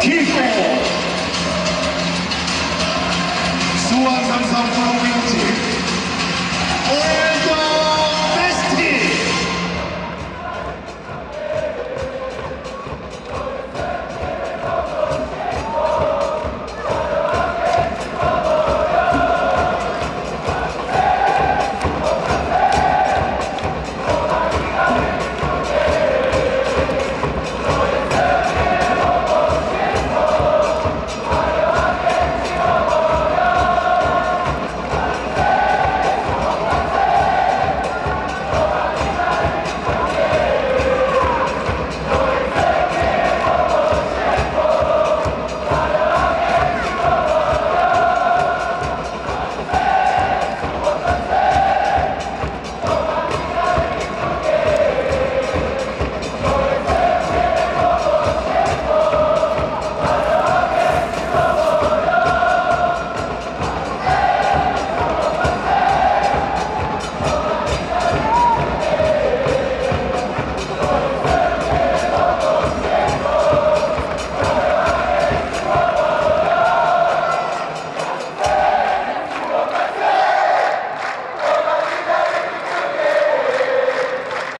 defense. Suasana